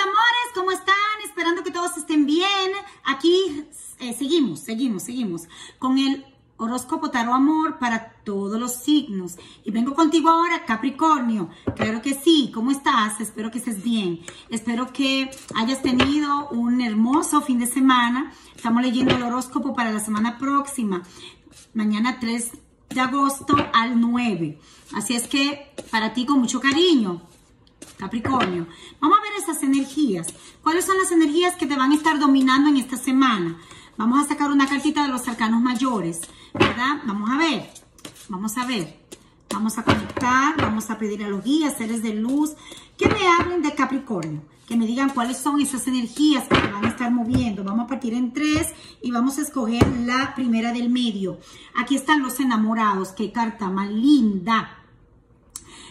amores, ¿cómo están? Esperando que todos estén bien. Aquí eh, seguimos, seguimos, seguimos con el horóscopo tarot amor para todos los signos. Y vengo contigo ahora, Capricornio. Claro que sí, ¿cómo estás? Espero que estés bien. Espero que hayas tenido un hermoso fin de semana. Estamos leyendo el horóscopo para la semana próxima, mañana 3 de agosto al 9. Así es que para ti con mucho cariño. Capricornio. Vamos a ver esas energías. ¿Cuáles son las energías que te van a estar dominando en esta semana? Vamos a sacar una cartita de los arcanos mayores, ¿verdad? Vamos a ver. Vamos a ver. Vamos a conectar, vamos a pedir a los guías, seres de luz, que me hablen de Capricornio, que me digan cuáles son esas energías que te van a estar moviendo. Vamos a partir en tres y vamos a escoger la primera del medio. Aquí están los enamorados, qué carta más linda.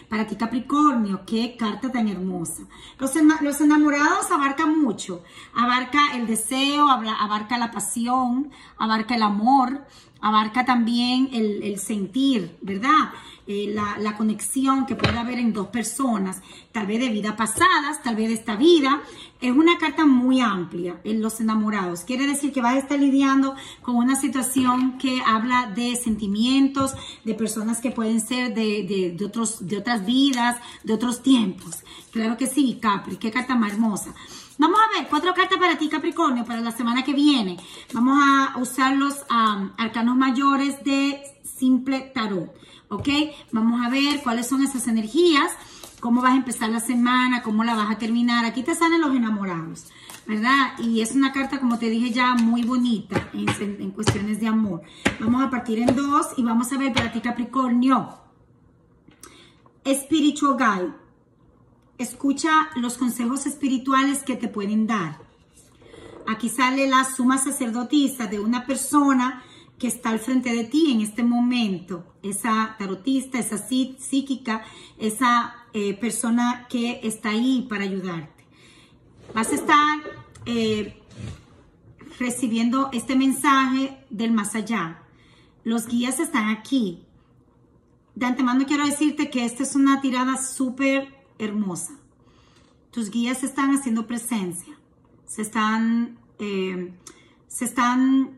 Para ti, Capricornio, qué carta tan hermosa. Los, los enamorados abarcan mucho. Abarca el deseo, abarca la pasión, abarca el amor, abarca también el, el sentir, ¿verdad? Eh, la, la, conexión que puede haber en dos personas, tal vez de vida pasadas, tal vez de esta vida. Es una carta muy amplia en los enamorados. Quiere decir que vas a estar lidiando con una situación que habla de sentimientos, de personas que pueden ser de, de, de otros, de otras vidas, de otros tiempos. Claro que sí, Capri, qué carta más hermosa. Vamos a ver, cuatro cartas para ti, Capricornio, para la semana que viene. Vamos a usar los arcanos mayores de Simple Tarot. ¿ok? Vamos a ver cuáles son esas energías, cómo vas a empezar la semana, cómo la vas a terminar. Aquí te salen los enamorados, ¿verdad? Y es una carta, como te dije ya, muy bonita en, en cuestiones de amor. Vamos a partir en dos y vamos a ver para ti, Capricornio. Spiritual Guide. Escucha los consejos espirituales que te pueden dar. Aquí sale la suma sacerdotisa de una persona que está al frente de ti en este momento, esa tarotista, esa psíquica, esa eh, persona que está ahí para ayudarte. Vas a estar eh, recibiendo este mensaje del más allá. Los guías están aquí. De antemano quiero decirte que esta es una tirada súper hermosa. Tus guías están haciendo presencia. Se están, eh, se están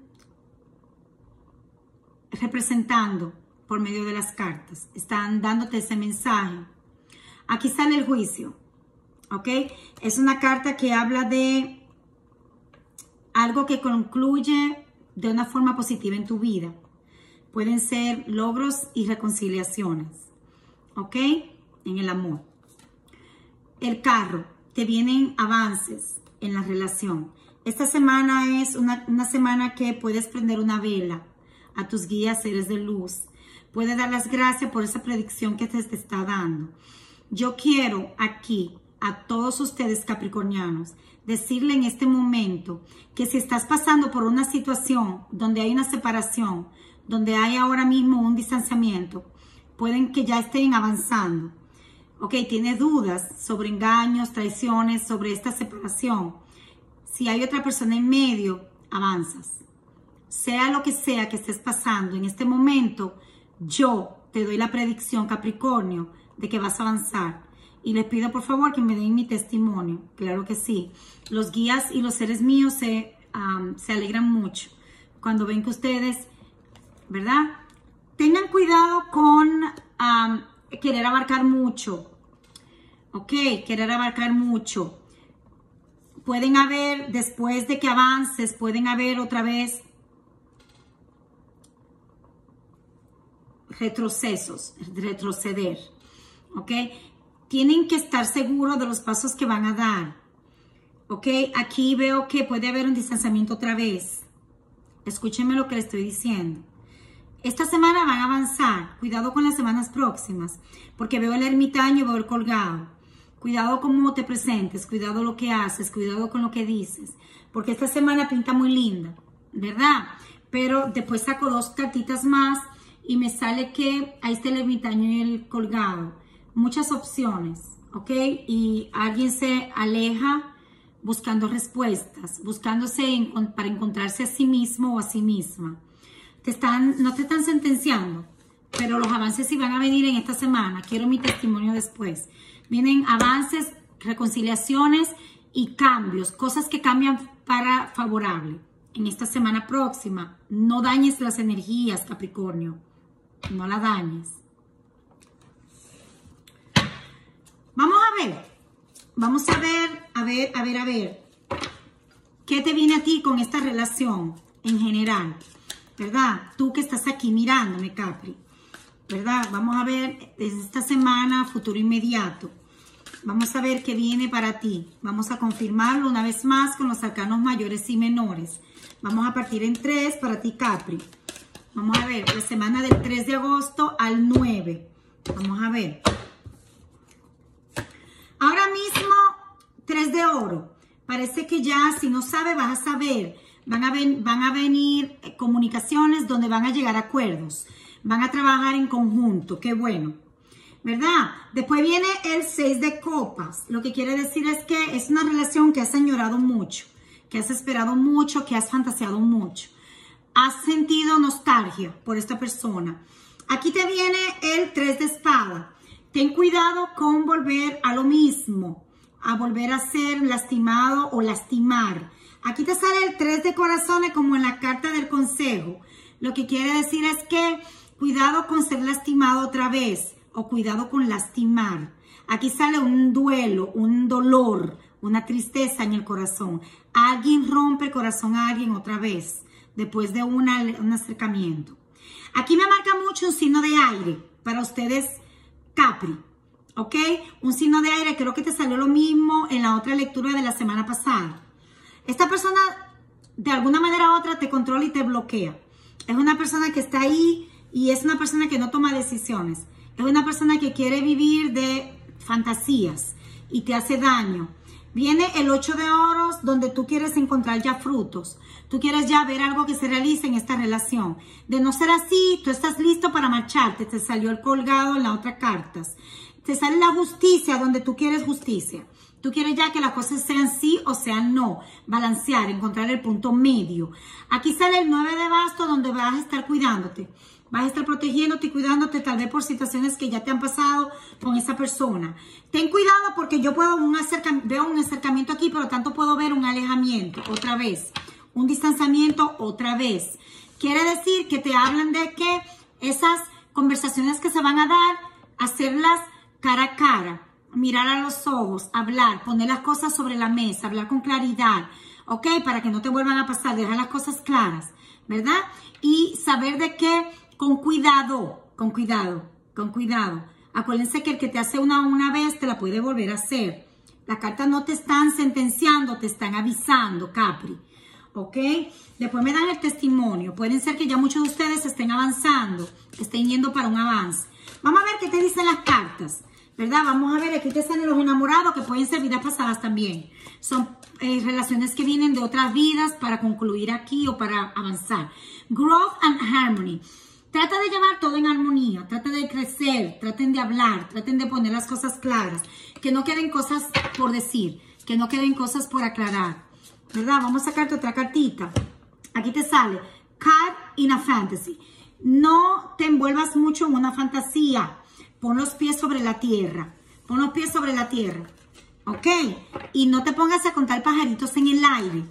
representando por medio de las cartas. Están dándote ese mensaje. Aquí sale el juicio. ¿Ok? Es una carta que habla de algo que concluye de una forma positiva en tu vida. Pueden ser logros y reconciliaciones. ¿Ok? En el amor. El carro. Te vienen avances en la relación. Esta semana es una, una semana que puedes prender una vela a tus guías seres de luz. Puede dar las gracias por esa predicción que te, está dando. Yo quiero aquí a todos ustedes capricornianos decirle en este momento que si estás pasando por una situación donde hay una separación, donde hay ahora mismo un distanciamiento, pueden que ya estén avanzando. Ok, tiene dudas sobre engaños, traiciones, sobre esta separación. Si hay otra persona en medio, avanzas sea lo que sea que estés pasando en este momento, yo te doy la predicción, Capricornio, de que vas a avanzar. Y les pido por favor que me den mi testimonio. Claro que sí. Los guías y los seres míos se, se alegran mucho cuando ven que ustedes, ¿verdad? Tengan cuidado con querer abarcar mucho. Ok, querer abarcar mucho. Pueden haber, después de que avances, pueden haber otra vez retrocesos, retroceder, ¿ok? Tienen que estar seguros de los pasos que van a dar, ¿ok? Aquí veo que puede haber un distanciamiento otra vez. Escúchenme lo que les estoy diciendo. Esta semana van a avanzar. Cuidado con las semanas próximas, porque veo el ermitaño, veo el colgado. Cuidado cómo te presentes, cuidado lo que haces, cuidado con lo que dices, porque esta semana pinta muy linda, ¿verdad? Pero después saco dos cartitas más y me sale que ahí está el ermitaño y el colgado. Muchas opciones, ¿ok? Y alguien se aleja buscando respuestas, buscándose para encontrarse a sí mismo o a sí misma. Te están, no te están sentenciando, pero los avances sí van a venir en esta semana. Quiero mi testimonio después. Vienen avances, reconciliaciones y cambios, cosas que cambian para favorable en esta semana próxima. No dañes las energías, Capricornio. No la dañes. Vamos a ver. Vamos a ver, a ver, a ver, a ver. ¿Qué te viene a ti con esta relación en general? ¿Verdad? Tú que estás aquí mirándome, Capri. ¿Verdad? Vamos a ver desde esta semana, futuro inmediato. Vamos a ver qué viene para ti. Vamos a confirmarlo una vez más con los arcanos mayores y menores. Vamos a partir en tres para ti, Capri. Vamos a ver, la semana del 3 de agosto al 9. Vamos a ver. Ahora mismo, 3 de oro. Parece que ya, si no sabe, vas a saber. Van a, venir eh, comunicaciones donde van a llegar acuerdos. Van a trabajar en conjunto. Qué bueno. ¿verdad? Después viene el 6 de copas. Lo que quiere decir es que es una relación que has añorado mucho, que has esperado mucho, que has fantaseado mucho. Has sentido nostalgia por esta persona. Aquí te viene el 3 de espada. Ten cuidado con volver a lo mismo, a volver a ser lastimado o lastimar. Aquí te sale el 3 de corazones como en la carta del consejo. Lo que quiere decir es que cuidado con ser lastimado otra vez o cuidado con lastimar. Aquí sale un duelo, un dolor, una tristeza en el corazón. Alguien rompe el corazón a alguien otra vez después de un acercamiento. Aquí me marca mucho un signo de aire para ustedes, Capri. ¿Ok? Un signo de aire, creo que te salió lo mismo en la otra lectura de la semana pasada. Esta persona, de alguna manera u otra, te controla y te bloquea. Es una persona que está ahí y es una persona que no toma decisiones. Es una persona que quiere vivir de fantasías y te hace daño. Viene el 8 de oros donde tú quieres encontrar ya frutos. Tú quieres ya ver algo que se realice en esta relación. De no ser así, tú estás listo para marcharte. Te salió el colgado en la otra cartas. Te sale la justicia donde tú quieres justicia. Tú quieres ya que las cosas sean sí o sean no. Balancear, encontrar el punto medio. Aquí sale el 9 de basto donde vas a estar cuidándote. Vas a estar protegiéndote y cuidándote tal vez por situaciones que ya te han pasado con esa persona. Ten cuidado porque yo puedo un veo un acercamiento aquí, por lo tanto puedo ver un alejamiento otra vez, un distanciamiento otra vez. Quiere decir que te hablan de que esas conversaciones que se van a dar, hacerlas cara a cara, mirar a los ojos, hablar, poner las cosas sobre la mesa, hablar con claridad, ¿ok? Para que no te vuelvan a pasar, dejar las cosas claras, ¿verdad? Y saber de qué con cuidado, con cuidado, con cuidado. Acuérdense que el que te hace una una vez te la puede volver a hacer. Las cartas no te están sentenciando, te están avisando, Capri. ¿Ok? Después me dan el testimonio. Pueden ser que ya muchos de ustedes estén avanzando, estén yendo para un avance. Vamos a ver qué te dicen las cartas. ¿Verdad? Vamos a ver, aquí te salen los enamorados que pueden ser vidas pasadas también. Son eh, relaciones que vienen de otras vidas para concluir aquí o para avanzar. Growth and Harmony. Trata de llevar todo en armonía, trata de crecer, traten de hablar, traten de poner las cosas claras, que no queden cosas por decir, que no queden cosas por aclarar. ¿Verdad? Vamos a sacarte otra cartita. Aquí te sale Card in a Fantasy. No te envuelvas mucho en una fantasía. Pon los pies sobre la tierra. Pon los pies sobre la tierra. ¿Ok? Y no te pongas a contar pajaritos en el aire.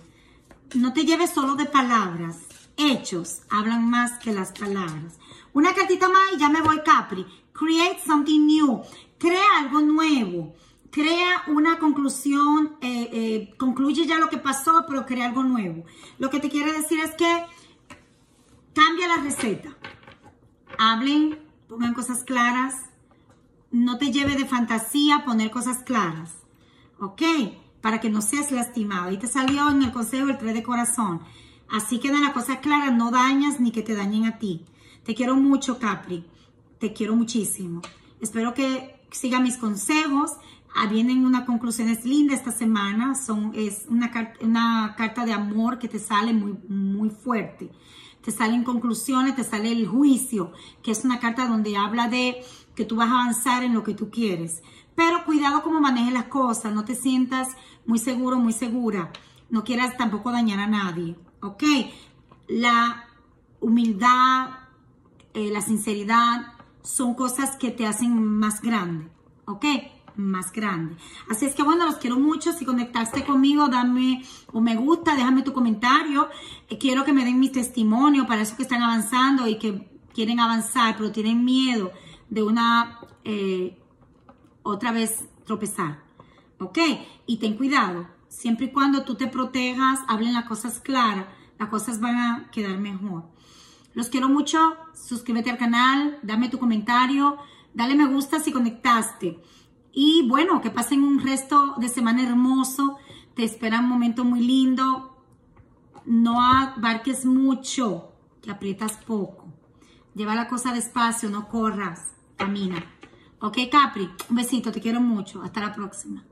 No te lleves solo de palabras hechos hablan más que las palabras. Una cartita más y ya me voy, Capri. Create something new. Crea algo nuevo. Crea una conclusión, eh, eh, concluye ya lo que pasó, pero crea algo nuevo. Lo que te quiero decir es que cambia la receta. Hablen, pongan cosas claras. No te lleve de fantasía poner cosas claras. ¿Ok? Para que no seas lastimado. Ahí te salió en el consejo el 3 de corazón. Así quedan las cosas claras, no dañas ni que te dañen a ti. Te quiero mucho, Capri. Te quiero muchísimo. Espero que siga mis consejos. Ah, vienen unas conclusiones lindas esta semana. Son, es una, una carta de amor que te sale muy, muy fuerte. Te salen conclusiones, te sale el juicio, que es una carta donde habla de que tú vas a avanzar en lo que tú quieres. Pero cuidado cómo manejes las cosas. No te sientas muy seguro, muy segura. No quieras tampoco dañar a nadie. ¿ok? La humildad, eh, la sinceridad son cosas que te hacen más grande, ¿ok? más grande. Así es que bueno, los quiero mucho. Si conectaste conmigo, dame un me gusta, déjame tu comentario. Eh, quiero que me den mi testimonio para eso que están avanzando y que quieren avanzar, pero tienen miedo de una eh, otra vez tropezar. ¿Ok? Y ten cuidado. Siempre y cuando tú te protejas, hablen las cosas claras, las cosas van a quedar mejor. Los quiero mucho. Suscríbete al canal, dame tu comentario, dale me gusta si conectaste. Y bueno, que pasen un resto de semana hermoso. Te espera un momento muy lindo. No abarques mucho, que aprietas poco. Lleva la cosa despacio, no corras, camina. Ok, Capri, un besito, te quiero mucho. Hasta la próxima.